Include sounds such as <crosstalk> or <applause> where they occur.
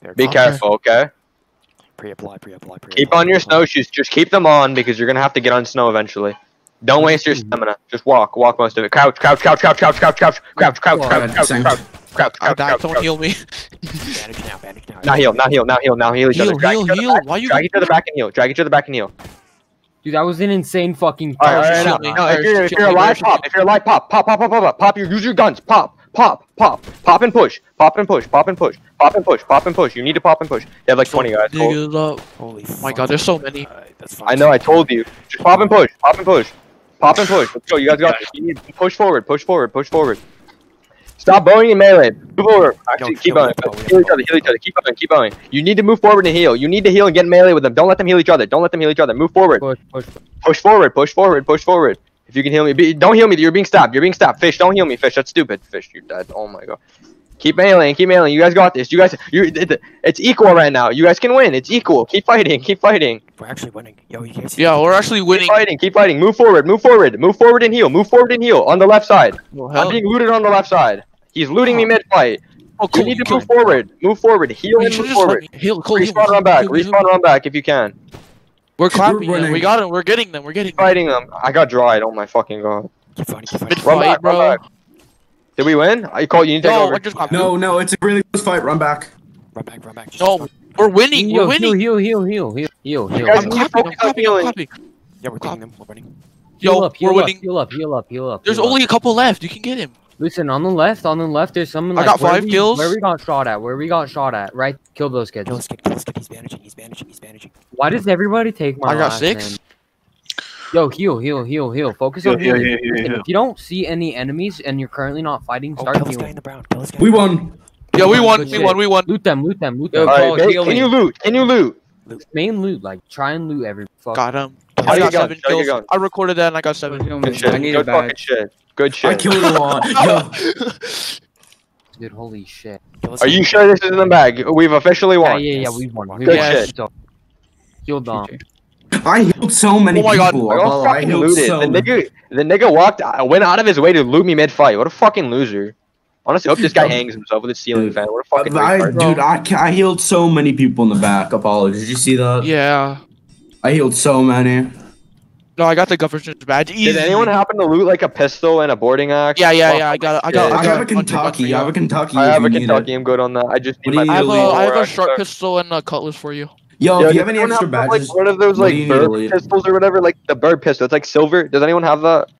There, Be go. careful, okay? Pre-apply, pre-apply, pre-apply. Keep on your snowshoes. Just keep them on because you're gonna have to get on snow eventually. Don't waste your stamina. Just walk. Walk most of it. Crouch, crouch, crouch, crouch, crouch, crouch, crouch, crouch, crouch, crouch, crouch, same. crouch, crouch, I ah, crouch, died. crouch, Someone crouch. heal me. Bandage now, bandage now. Now heal, now heal, now heal, now heal each other. Heal, Drag heal, heal. Why you? Drag each other back and heal. Drag each other back and heal. Dude, that was an insane fucking. All right, all Alright, right, shield No, if you're if shield you're alive, pop. If you're alive, pop. Pop, pop, pop, pop, pop. Pop your use your guns. Pop, pop, pop, pop and push. Pop and push. Pop and push. Pop and push. Pop and push. You need to pop and push. They have like 20 guys. Hold. Niggas up. Holy Oh my god, there's so many. Alright, that's fine. I know. I told you. Just pop and push. Pop and push. Pop and push. Let's go. You guys got this. You need to push forward. Push forward. Push forward. Stop bowing in melee. Move forward. Actually, Yo, keep yo, going. we have to bow, we Heal each other. Heal each other. Keep going. Keep going. You need to move forward and heal. You need to heal and get melee with them. Don't let them heal each other. Don't let them heal each other. Move forward. Push, push. Push forward. Push forward. Push forward. If you can heal me, be, don't heal me. You're being stabbed. You're being stabbed. Fish, don't heal me. Fish, that's stupid. Fish, you're dead. Oh my god. Keep meleeing. Keep meleeing. You guys got this. You guys, you, it's equal right now. You guys can win. It's equal. Keep fighting. Keep fighting. We're actually winning. Yo, you guys Yeah, we're actually winning. Keep fighting. Keep fighting. Move forward. Move forward. Move forward and heal. Move forward and heal on the left side. Oh, I'm being looted on the left side. He's looting me oh. mid fight. Oh, You need to kill move forward. Move forward. Heal and move forward. heal. Cole, heal me, Respawn, run back. heal me, heal Respawn, run back if you can. We're clapping them. winning. We got it. We're getting them. We're getting them. Fighting them. I got dried. Oh my fucking god. Keep fighting, keep fighting. Run fight, back, run bro. back. Did we win? I call you. Need to take No, over. just No, no, it's a really close fight. Run back. Run back, run back. Just No, run. we're winning. Heal, We're winning. heal, heal, heal, heal, heal, heal. guys I'm need to clapping. I'm clapping. I'm clapping. Yeah, we're getting them. We're winning. Heal Yo, up, heal we're up, winning. heal up, heal up, heal up. There's heal up. only a couple left. You can get him. Listen, on the left, on the left, there's someone I like got where five we, kills. Where we got shot at? Where we got shot at? Right? Kill those kids. Kill this kid, kill this kid. He's bandaging, he's bandaging, he's bandaging. Why does everybody take my I got last six. name? Yo, heal, heal, heal, heal. Focus Heal, on heal, healing. heal, heal, heal. If you don't see any enemies and you're currently not fighting, Oh, start kill this guy in healing. the brown. Kill this guy. We in the brown. won. Yeah, we won. We won. We won. Loot them, loot them, loot them. All Call, right, babe, can you loot? Can you loot? Main loot, like try and loot every fuck. Got him. Kill I got seven Show kills. I recorded that and I got seven. Heal Good shit. I need a Good fucking badge. shit. Good shit. I killed a lot. <laughs> Yo, Dude, holy shit. Kill this Are you sure this is in the bag? We've officially won. yeah, yeah, Yes. we've won. We Good won. shit. So, healed on. I healed so many Oh my God. people. I Apollo. I healed looted. so The many. nigga, the nigga walked, uh, went out of his way to loot me mid fight. What a fucking loser. Honestly, I hope this guy hangs himself with a ceiling Dude. fan. What a fucking I, dude, I, I healed so many people in the back. Apollo, did you see that? Yeah. I healed so many. No, I got the governor's badge. Easy. Did anyone happen to loot like a pistol and a boarding axe? Yeah, yeah, yeah. I got. I shit. got. I I have a got bunch Kentucky. I have a you. Kentucky. I if have you a Kentucky. it. I'm good on that. I just What need do my I have a. Illegal I have a more short pistol and a cutlass for you. Yo, Yo, if you have any anyone extra have, badges, Like one of those what like do you need, bird Elliot? pistols or whatever, like the bird pistol. It's like silver. Does anyone have that?